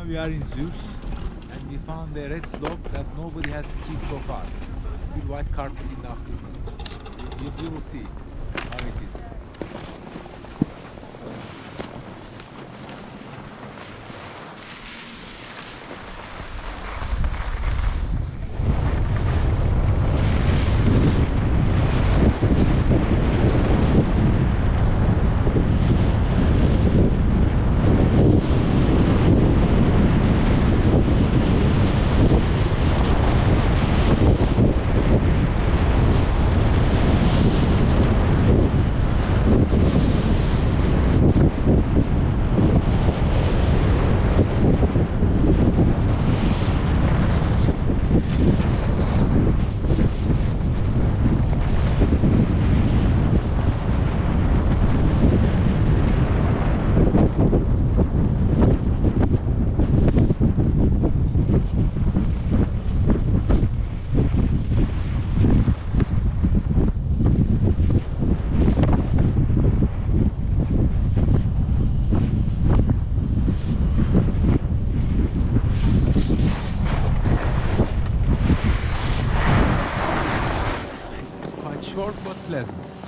Now we are in Zürs and we found a red slope that nobody has skied so far. So still white carpet in the afternoon. You, you will see how it is. It's quite short but pleasant.